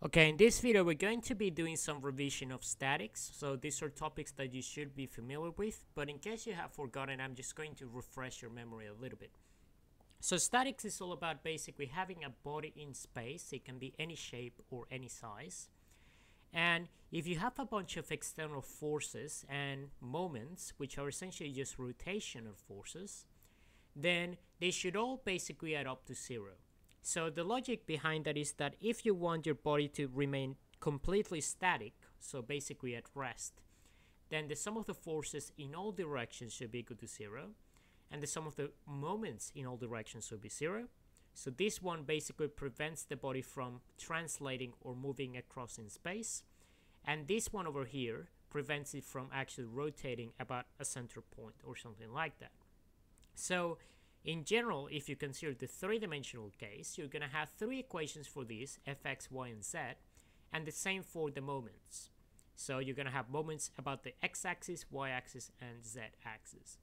Okay, in this video we're going to be doing some revision of statics. So these are topics that you should be familiar with, but in case you have forgotten, I'm just going to refresh your memory a little bit. So statics is all about basically having a body in space. It can be any shape or any size. And if you have a bunch of external forces and moments, which are essentially just rotational forces, then they should all basically add up to zero. So the logic behind that is that if you want your body to remain completely static, so basically at rest, then the sum of the forces in all directions should be equal to zero, and the sum of the moments in all directions should be zero. So this one basically prevents the body from translating or moving across in space, and this one over here prevents it from actually rotating about a center point or something like that. So in general, if you consider the three-dimensional case, you're going to have three equations for these, fx, y, and z, and the same for the moments. So you're going to have moments about the x-axis, y-axis, and z-axis.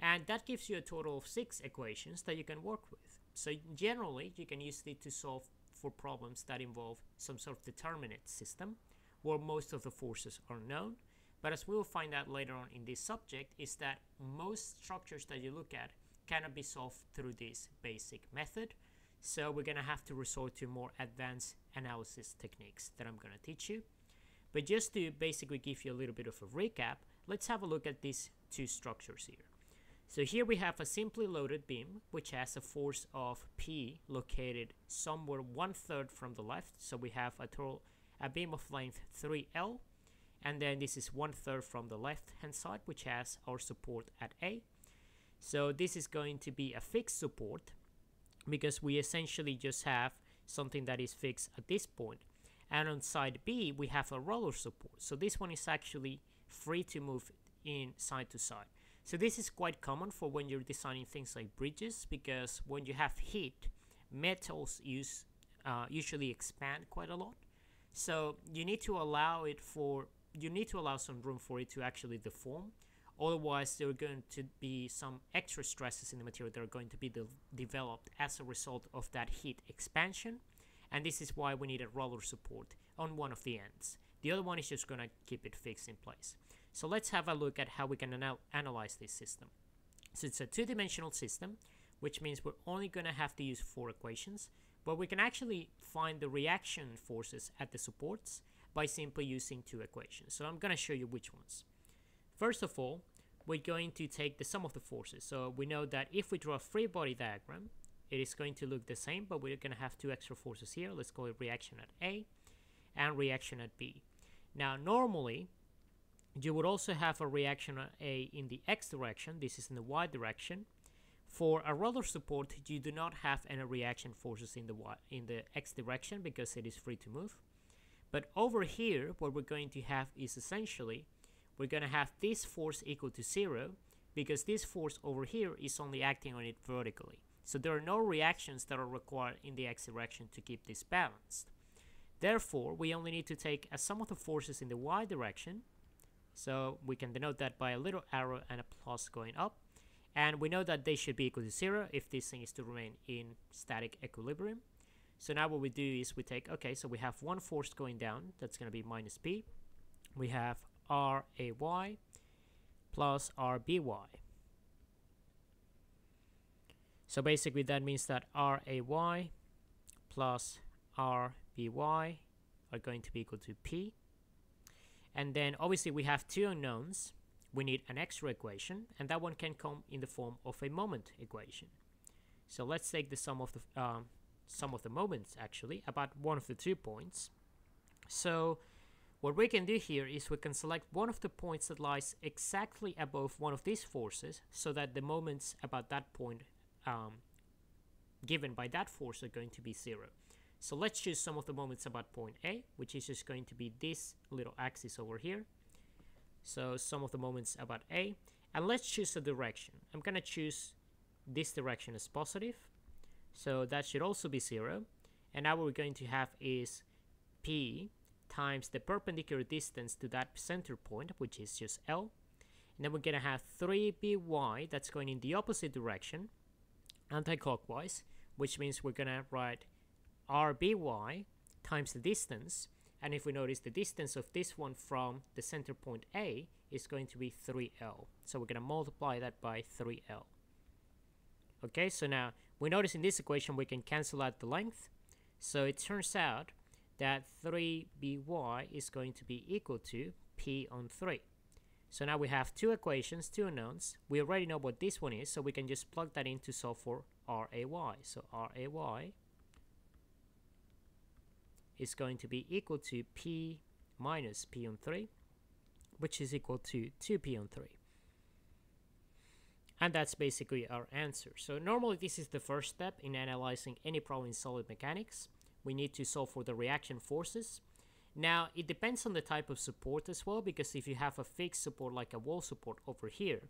And that gives you a total of six equations that you can work with. So generally, you can use it to solve for problems that involve some sort of determinate system, where most of the forces are known. But as we will find out later on in this subject, is that most structures that you look at cannot be solved through this basic method. So we're going to have to resort to more advanced analysis techniques that I'm going to teach you. But just to basically give you a little bit of a recap, let's have a look at these two structures here. So here we have a simply loaded beam, which has a force of P located somewhere one third from the left. So we have a total, a beam of length 3L, and then this is one third from the left hand side, which has our support at A. So this is going to be a fixed support because we essentially just have something that is fixed at this point. And on side B, we have a roller support. So this one is actually free to move in side to side. So this is quite common for when you're designing things like bridges because when you have heat, metals use uh, usually expand quite a lot. So you need to allow it for you need to allow some room for it to actually deform Otherwise, there are going to be some extra stresses in the material that are going to be de developed as a result of that heat expansion. And this is why we need a roller support on one of the ends. The other one is just going to keep it fixed in place. So let's have a look at how we can anal analyze this system. So it's a two-dimensional system, which means we're only going to have to use four equations, but we can actually find the reaction forces at the supports by simply using two equations. So I'm going to show you which ones. First of all, we're going to take the sum of the forces. So we know that if we draw a free body diagram, it is going to look the same, but we're going to have two extra forces here. Let's call it reaction at A and reaction at B. Now, normally, you would also have a reaction at A in the X direction. This is in the Y direction. For a roller support, you do not have any reaction forces in the y, in the X direction because it is free to move. But over here, what we're going to have is essentially we're going to have this force equal to zero because this force over here is only acting on it vertically. So there are no reactions that are required in the x direction to keep this balanced. Therefore, we only need to take a sum of the forces in the y direction. So we can denote that by a little arrow and a plus going up. And we know that they should be equal to zero if this thing is to remain in static equilibrium. So now what we do is we take, okay, so we have one force going down, that's going to be minus p. We have RAY plus RBY. So basically that means that RAY plus RBY are going to be equal to P. And then obviously we have two unknowns. We need an extra equation, and that one can come in the form of a moment equation. So let's take the sum of the um, sum of the moments actually about one of the two points. So what we can do here is we can select one of the points that lies exactly above one of these forces so that the moments about that point um, given by that force are going to be zero. So let's choose sum of the moments about point A, which is just going to be this little axis over here. So sum of the moments about A, and let's choose a direction. I'm gonna choose this direction as positive, so that should also be zero. And now what we're going to have is P times the perpendicular distance to that center point, which is just L. And then we're going to have 3by that's going in the opposite direction, anti-clockwise, which means we're going to write rby times the distance. And if we notice the distance of this one from the center point A is going to be 3L. So we're going to multiply that by 3L. Okay, so now we notice in this equation we can cancel out the length. So it turns out that 3by is going to be equal to p on 3. So now we have two equations, two unknowns. We already know what this one is, so we can just plug that in to solve for ray. So ray is going to be equal to p minus p on 3, which is equal to 2p on 3. And that's basically our answer. So normally this is the first step in analyzing any problem in solid mechanics. We need to solve for the reaction forces. Now, it depends on the type of support as well, because if you have a fixed support like a wall support over here,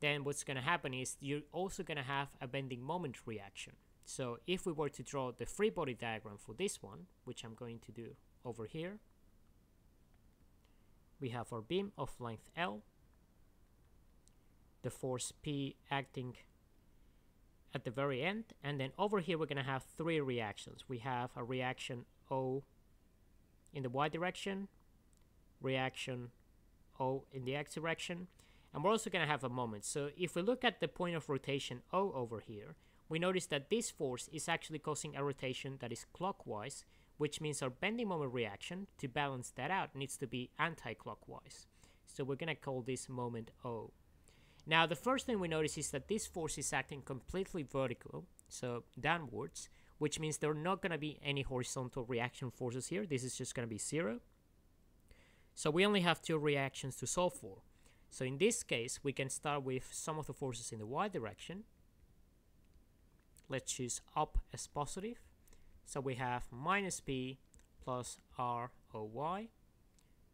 then what's going to happen is you're also going to have a bending moment reaction. So if we were to draw the free body diagram for this one, which I'm going to do over here, we have our beam of length L, the force P acting at the very end, and then over here we're going to have three reactions. We have a reaction O in the y direction, reaction O in the x direction, and we're also going to have a moment. So if we look at the point of rotation O over here, we notice that this force is actually causing a rotation that is clockwise, which means our bending moment reaction, to balance that out, needs to be anti-clockwise. So we're going to call this moment O. Now, the first thing we notice is that this force is acting completely vertical, so downwards, which means there are not going to be any horizontal reaction forces here. This is just going to be zero. So we only have two reactions to solve for. So in this case, we can start with sum of the forces in the y direction, let's choose up as positive. So we have minus p plus ROY.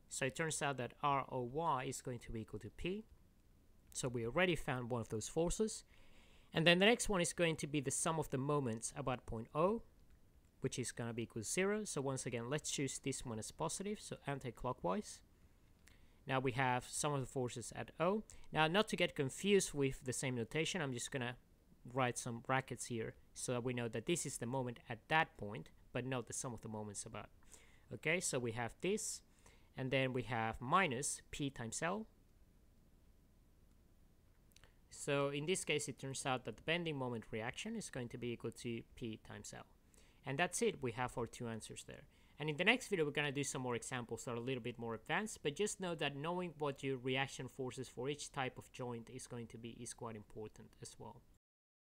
So it turns out that ROY is going to be equal to P. So we already found one of those forces. And then the next one is going to be the sum of the moments about point O, which is going to be equal to 0. So once again, let's choose this one as positive, so anti-clockwise. Now we have some of the forces at O. Now, not to get confused with the same notation, I'm just going to write some brackets here so that we know that this is the moment at that point, but not the sum of the moments about. Okay, so we have this, and then we have minus p times L. So in this case, it turns out that the bending moment reaction is going to be equal to p times L. And that's it, we have our two answers there. And in the next video, we're going to do some more examples that are a little bit more advanced, but just know that knowing what your reaction forces for each type of joint is going to be is quite important as well.